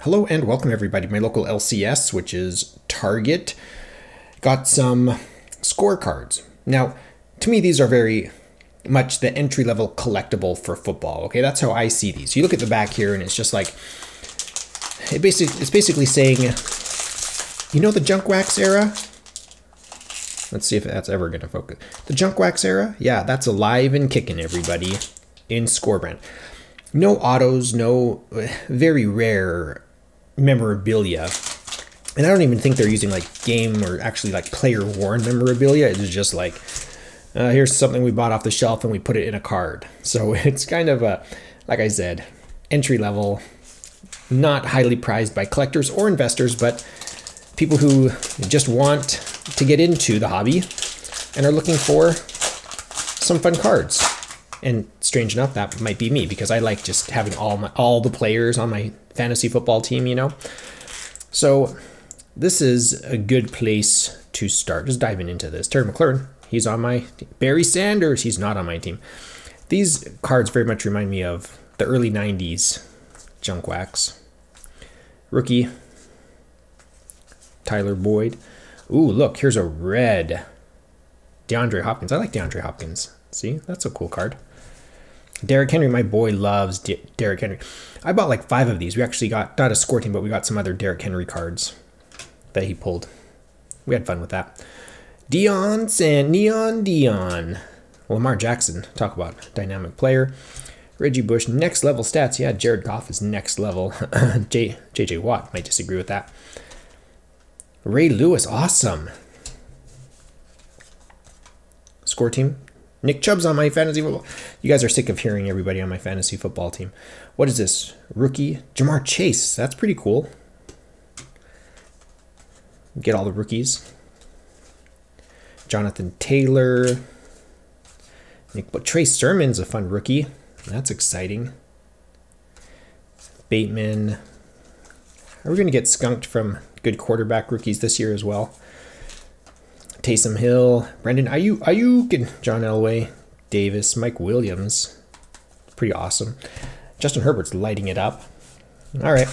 Hello and welcome everybody. My local LCS, which is Target, got some scorecards. Now, to me, these are very much the entry level collectible for football. Okay, that's how I see these. You look at the back here, and it's just like it basically it's basically saying, you know, the junk wax era. Let's see if that's ever going to focus. The junk wax era, yeah, that's alive and kicking. Everybody in Scorebrand. No autos, no eh, very rare memorabilia. And I don't even think they're using like game or actually like player worn memorabilia. It's just like, uh, here's something we bought off the shelf and we put it in a card. So it's kind of a, like I said, entry level, not highly prized by collectors or investors, but people who just want to get into the hobby and are looking for some fun cards. And strange enough, that might be me because I like just having all my all the players on my fantasy football team, you know. So this is a good place to start. Just diving into this. Terry McLaurin, he's on my team. Barry Sanders, he's not on my team. These cards very much remind me of the early 90s junk wax. Rookie, Tyler Boyd. Ooh, look, here's a red DeAndre Hopkins. I like DeAndre Hopkins. See, that's a cool card. Derrick Henry, my boy loves D- Derrick Henry. I bought like five of these. We actually got not a score team, but we got some other Derrick Henry cards that he pulled. We had fun with that. Deion and Neon Deion. Lamar Jackson, talk about dynamic player. Reggie Bush, next level stats. Yeah, Jared Goff is next level. J, JJ Watt might disagree with that. Ray Lewis, awesome. Score team, Nick Chubb's on my fantasy football. You guys are sick of hearing everybody on my fantasy football team. What is this? Rookie Ja'Marr Chase. That's pretty cool. Get all the rookies. Jonathan Taylor. Nick, but Trey Sermon's a fun rookie. That's exciting. Bateman. Are we going to get skunked from good quarterback rookies this year as well? Taysom Hill, Brandon Aiyuk, Aiyuk, and John Elway, Davis, Mike Williams. Pretty awesome. Justin Herbert's lighting it up. All right,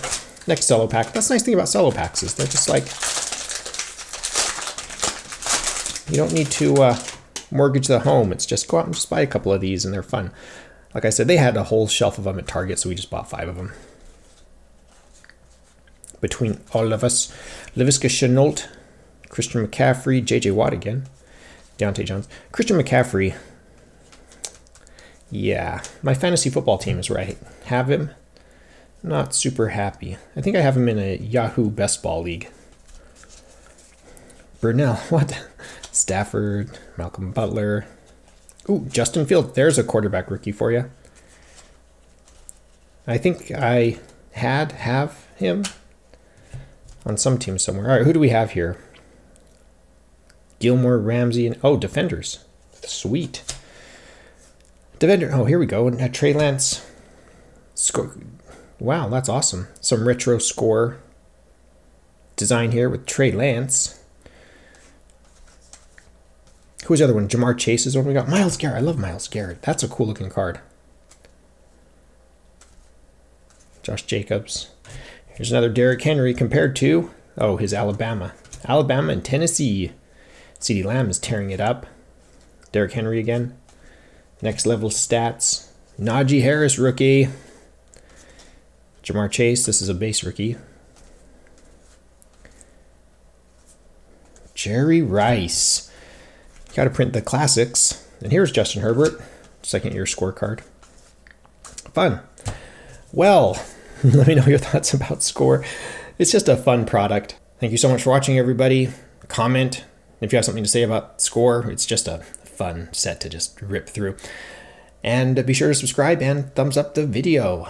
next solo pack. That's the nice thing about solo packs is they're just like you don't need to uh, mortgage the home. It's just go out and just buy a couple of these, and they're fun. Like I said, they had a whole shelf of them at Target, so we just bought five of them. Between all of us, Laviska Shenault, Christian McCaffrey, J.J. Watt again, Diontae Jones. Christian McCaffrey, yeah, my fantasy football team is right. Have him. Not super happy. I think I have him in a Yahoo Best Ball League. Burnell, what? Stafford, Malcolm Butler. Ooh, Justin Field. There's a quarterback rookie for you. I think I had have him on some team somewhere. All right, who do we have here? Gilmore, Ramsey, and oh, defenders. Sweet. Defender. Oh, here we go. Uh, Trey Lance. Score. Wow, that's awesome. Some retro score design here with Trey Lance. Who's the other one? Ja'Marr Chase is one we got. Myles Garrett. I love Myles Garrett. That's a cool looking card. Josh Jacobs. Here's another Derrick Henry compared to, oh, his Alabama. Alabama and Tennessee. CeeDee Lamb is tearing it up. Derrick Henry again. Next level stats. Najee Harris, rookie. Ja'Marr Chase, this is a base rookie. Jerry Rice. Got to print the classics. And here's Justin Herbert, second year scorecard. Fun. Well, let me know your thoughts about Score. It's just a fun product. Thank you so much for watching, everybody. Comment, if you have something to say about Score, it's just a fun set to just rip through. And be sure to subscribe and thumbs up the video.